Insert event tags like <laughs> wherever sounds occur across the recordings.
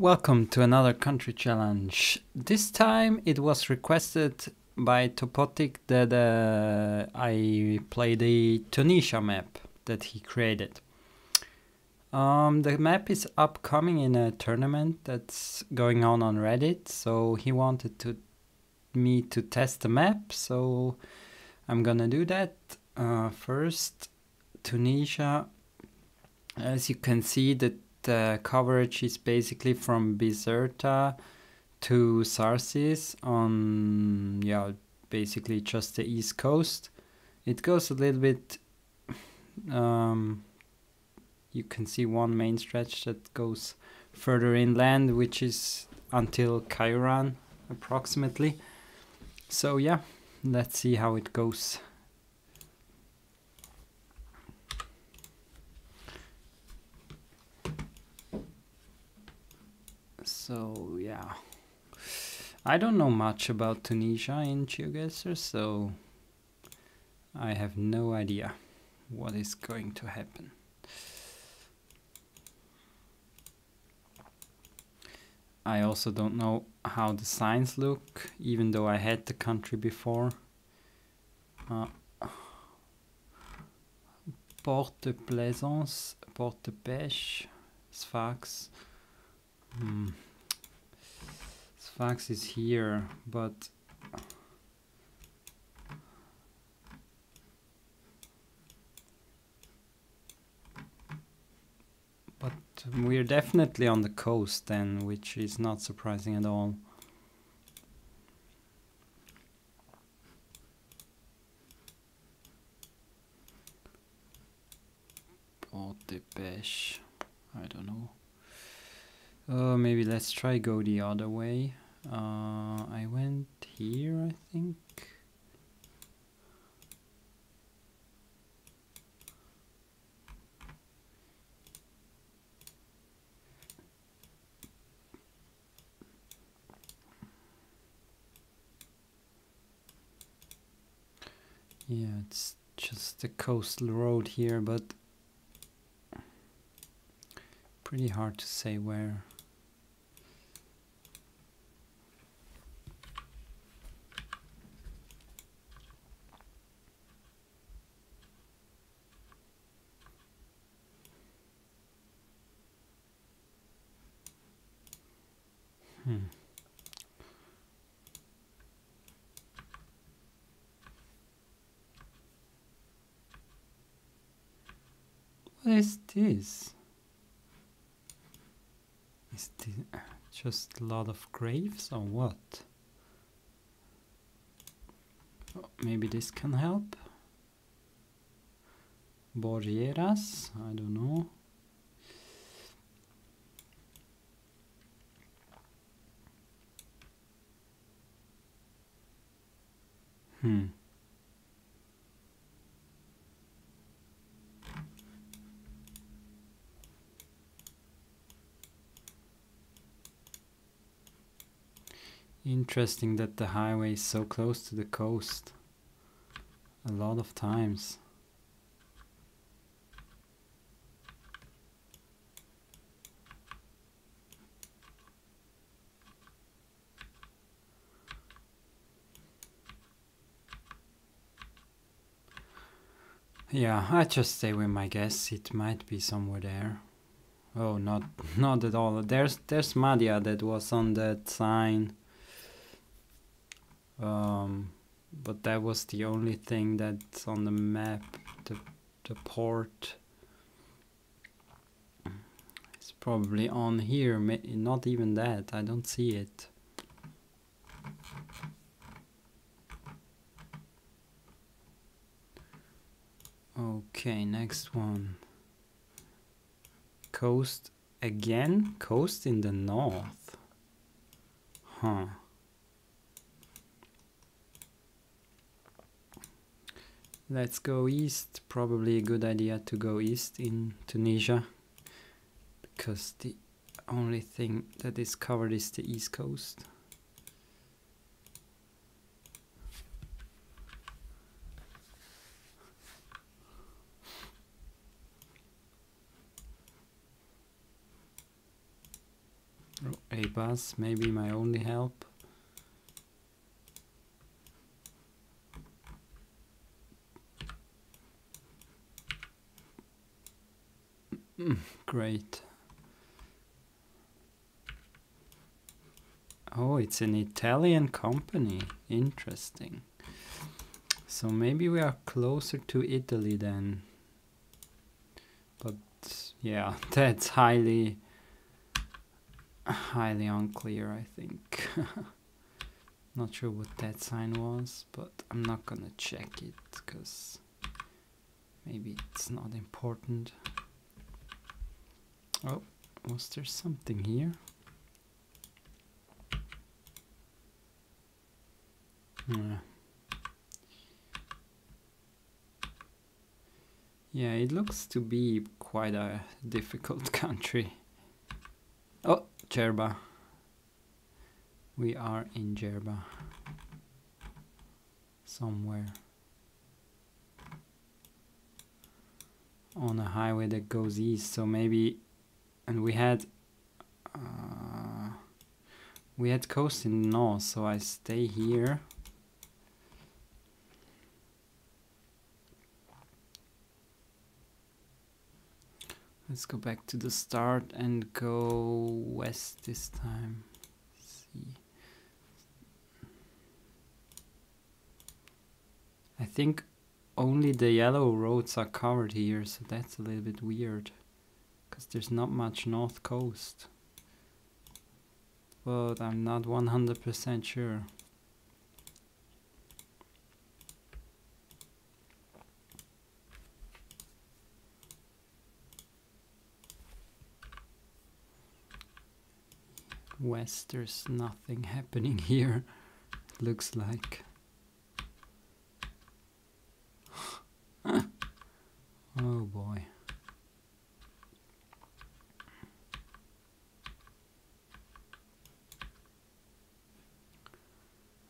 Welcome to another country challenge. This time it was requested by Topotic that uh, I play the Tunisia map that he created. Um, the map is upcoming in a tournament that's going on on Reddit, so he wanted to me to test the map, so I'm gonna do that. Uh, first, Tunisia. As you can see, the, the coverage is basically from Bizerta to Zarzis on, yeah, basically just the east coast. It goes a little bit, um, you can see one main stretch that goes further inland, which is until Kairouan approximately. So yeah, let's see how it goes. So yeah, I don't know much about Tunisia in GeoGuessr, so I have no idea what is going to happen. I also don't know how the signs look, even though I had the country before. Uh, Port de Plaisance, Port de Pêche, Sfax. Hmm. Sfax is here, but but we're definitely on the coast then, which is not surprising at all. I don't know. Uh, maybe let's try go the other way. Uh, I went here, I think. Yeah, it's just a coastal road here, but pretty hard to say where. Is this? Is this just a lot of graves or what? Oh, maybe this can help? Borgeras? I don't know. Hmm. Interesting that the highway is so close to the coast. A lot of times. Yeah, I just stay with my guess. It might be somewhere there. Oh, not <laughs> not at all. There's there's Mahdia that was on that sign. Um, but that was the only thing that's on the map. The the port. It's probably on here. Not even that. I don't see it. Okay, next one. Coast again? Coast in the north. Huh. Let's go east. Probably a good idea to go east in Tunisia. Because the only thing that is covered is the east coast. Oh, a bus, maybe my only help. Mm, great. Oh, it's an Italian company. Interesting. So maybe we are closer to Italy then. But yeah, <laughs> that's highly highly unclear, I think. <laughs> not sure what that sign was, but I'm not gonna check it because maybe it's not important. Oh, was there something here? Yeah. Yeah, it looks to be quite a difficult <laughs> country. Oh, Jerba. We are in Jerba. Somewhere. On a highway that goes east, so maybe... And we had... Uh, we had coast in north, so I stay here. Let's go back to the start and go west this time. Let's see. I think only the yellow roads are covered here, so that's a little bit weird. Because there's not much north coast. But I'm not 100% sure. west there's nothing happening <laughs> here looks like oh boy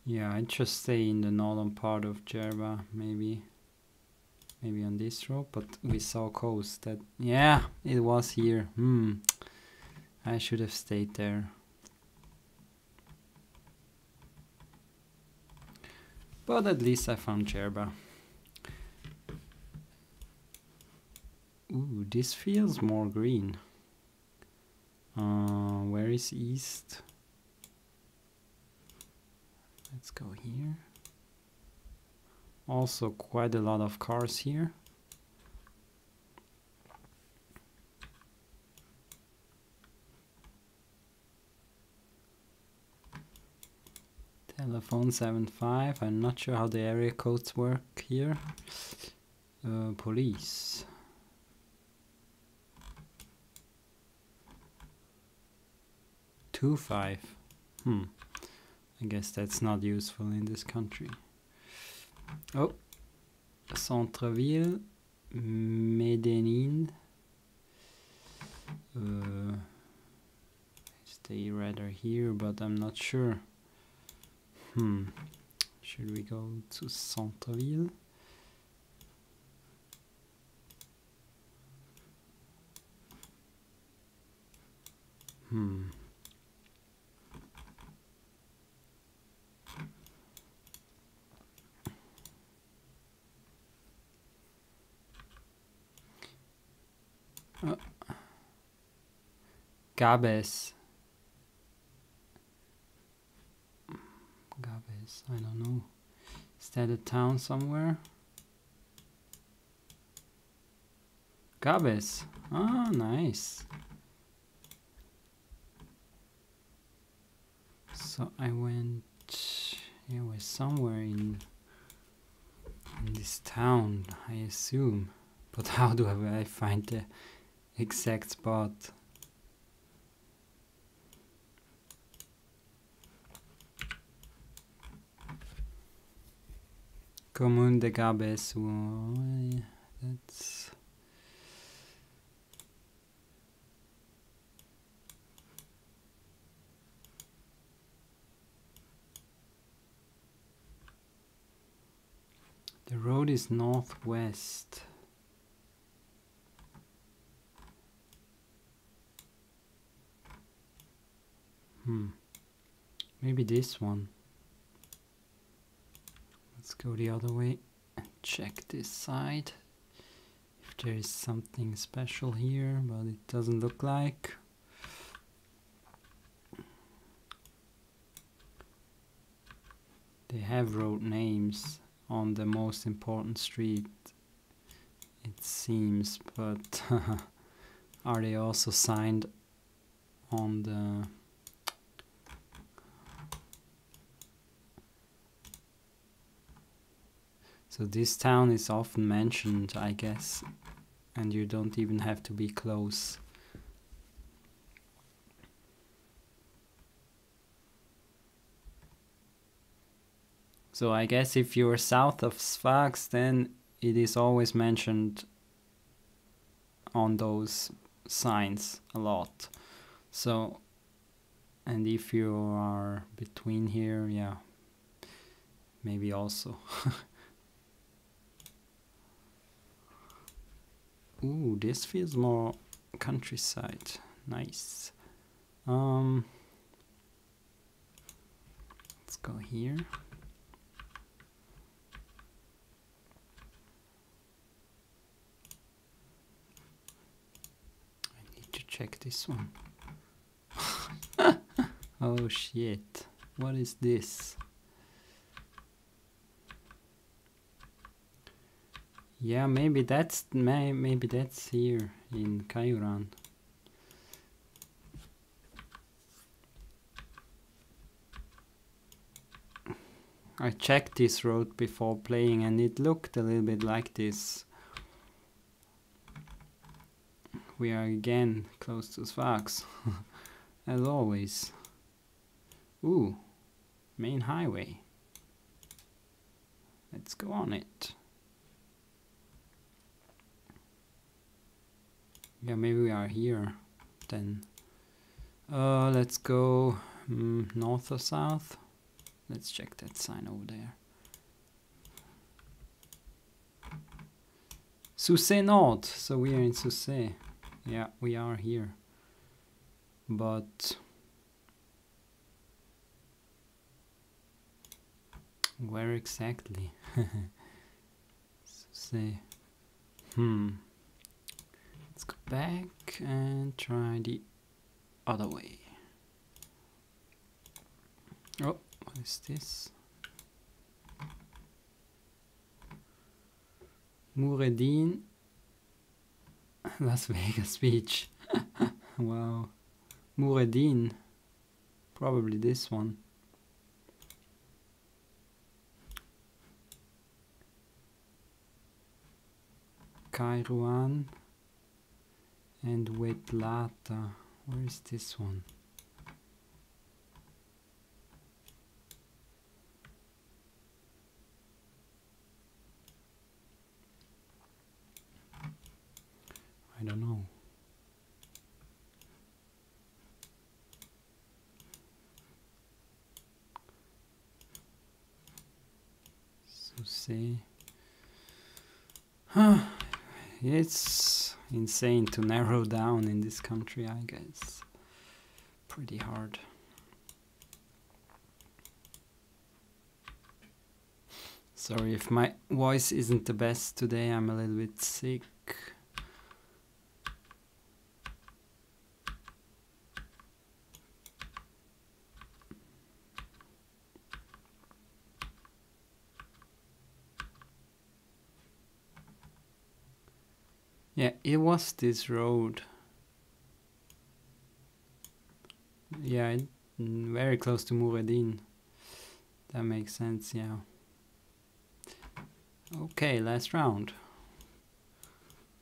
yeah I just stay in the northern part of Jerba maybe maybe on this road but we saw coast that yeah it was here hmm I should have stayed there But at least I found Jerba. Ooh, this feels more green. Uh, where is east? Let's go here. Also quite a lot of cars here. Telephone 75. I'm not sure how the area codes work here. Uh, police. Two five. Hmm. I guess that's not useful in this country. Oh, Centreville, Medenine. Uh, stay rather here, but I'm not sure. Hmm. Should we go to Centreville? Hmm. Uh, Gabes. Gabes, I don't know. Is that a town somewhere? Gabes. Ah, nice. So I went, it was somewhere in, in this town, I assume. But how do I find the exact spot? Commune de Gabes. That's The road is northwest. Hmm. Maybe this one. Go the other way and check this side. If there is something special here, but it doesn't look like. They have road names on the most important street, it seems, but <laughs> are they also signed on the So this town is often mentioned, I guess, and you don't even have to be close. So I guess if you're south of Sfax, then it is always mentioned on those signs a lot. So, and if you are between here, yeah, maybe also. <laughs> Ooh, this feels more countryside. Nice. Um, let's go here. I need to check this one. <laughs> oh shit. What is this? Yeah, maybe that's may maybe that's here in Kairouan. I checked this road before playing and it looked a little bit like this. We are again close to Sfax, <laughs> as always. Ooh, main highway. Let's go on it. Yeah, maybe we are here then. Uh, let's go mm, north or south. Let's check that sign over there. Sousse Nord. So we are in Sousse. Yeah, we are here. But where exactly? <laughs> Sousse. Hmm. Back and try the other way. Oh, what is this? Mureddin <laughs> Las Vegas Beach. <laughs> wow. Mureddin. Probably this one. Kairouan and Wetlata. Where is this one? I don't know. So say, <sighs> huh, it's insane to narrow down in this country, I guess. Pretty hard. Sorry if my voice isn't the best today, I'm a little bit sick. Yeah, it was this road. Yeah, mm, very close to Mureddin. That makes sense, yeah. Okay, last round.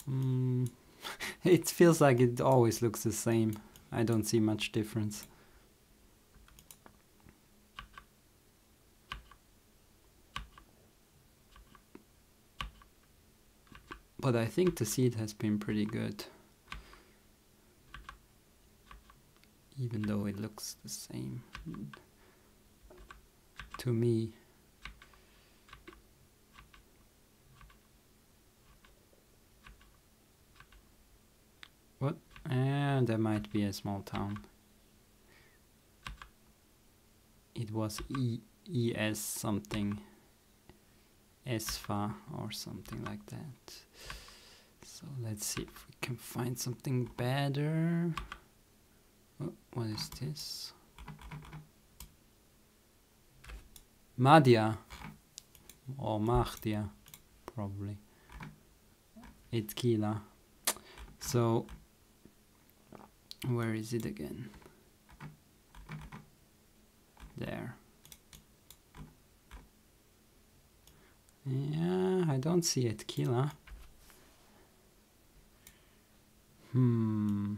Mm, <laughs> it feels like it always looks the same. I don't see much difference. But I think the seed has been pretty good. Even though it looks the same to me. What? And there might be a small town. it was e es something esfa or something like that let's see if we can find something better. What is this? Madhya or Mahdya probably. Etkila so where is it again? There. Yeah I don't see it hmm.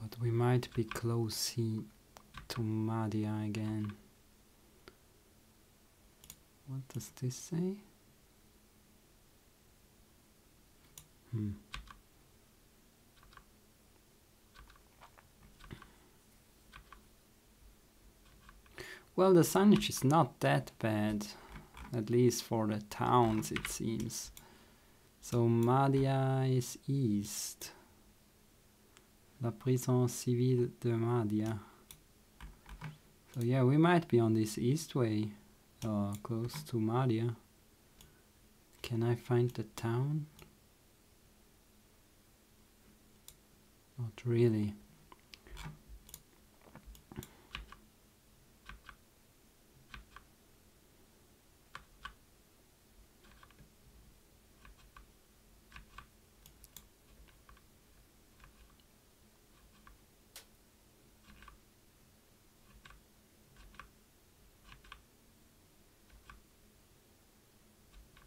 But we might be close to Mahdia again. What does this say? Hmm Well, the signage is not that bad, at least for the towns it seems. So Mahdia is east. La prison civile de Mahdia. So yeah, we might be on this east way, uh, close to Mahdia. Can I find the town? Not really.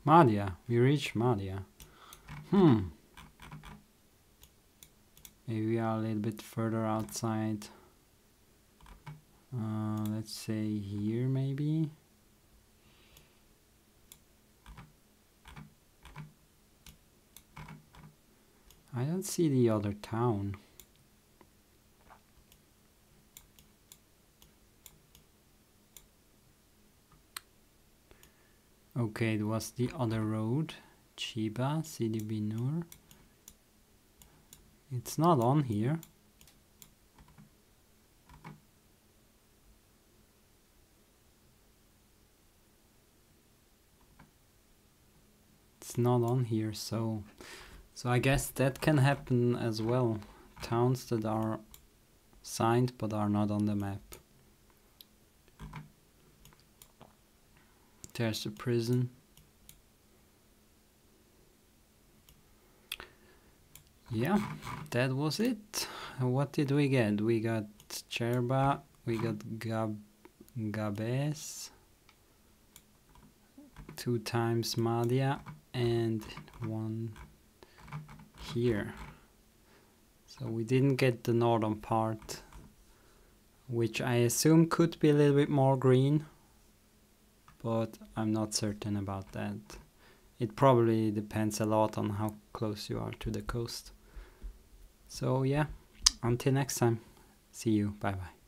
Mahdia. We reach Mahdia. Hmm. Maybe we are a little bit further outside. Uh, let's say here maybe. I don't see the other town. Okay, it was the other road. Chiba, Sidi Binur. It's not on here. It's not on here, so so I guess that can happen as well. Towns that are signed but are not on the map. There's the prison. Yeah, that was it. What did we get? We got Jerba, we got Gab Gabes, two times Mahdia, and one here. So we didn't get the northern part, which I assume could be a little bit more green but I'm not certain about that. It probably depends a lot on how close you are to the coast. So yeah, until next time, see you, bye bye.